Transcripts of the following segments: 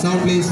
Sound please.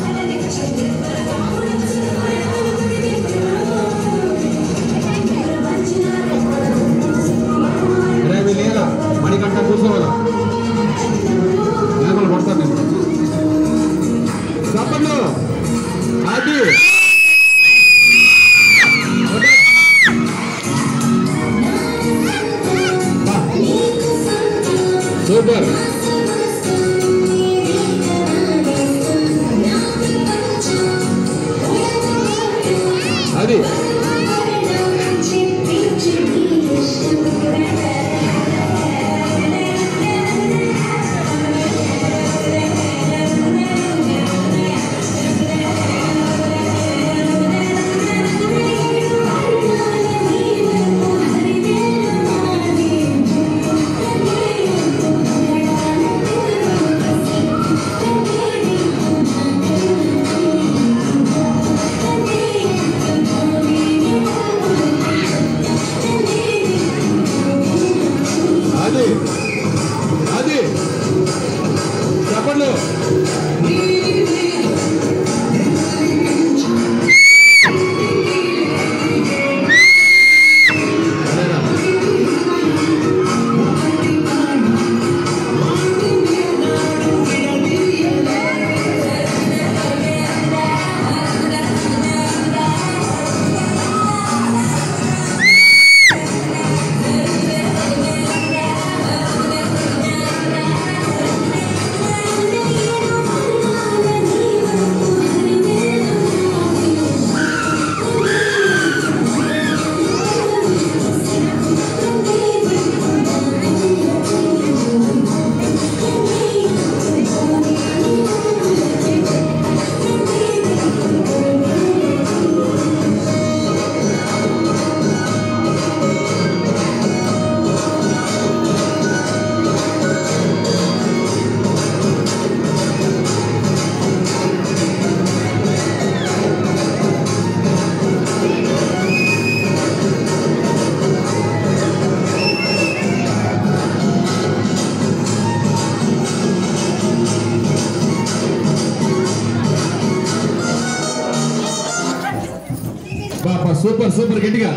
Super super గట్టిగా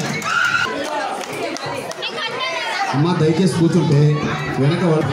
అమ్మా దయచేసి కూర్చుంటే వెనక వాళ్ళు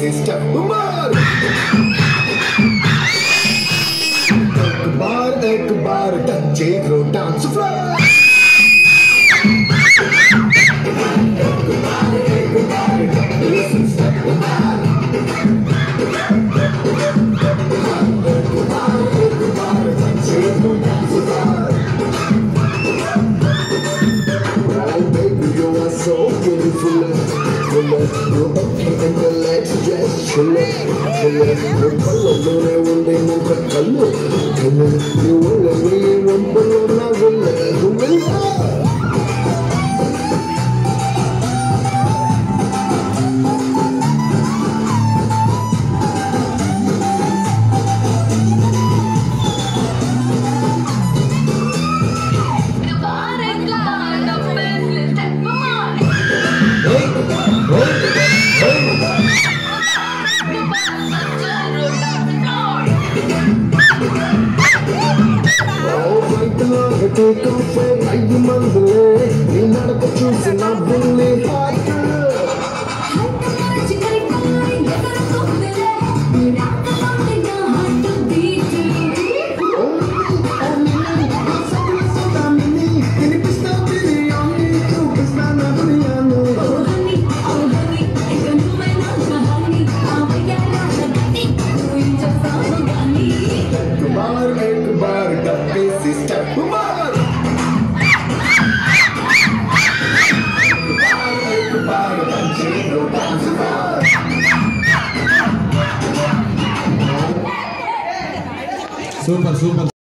system Oh baby, you are so beautiful. You're okay and the legs just will. Take a break like you must lay You not a choose and I bring me hot Super, super.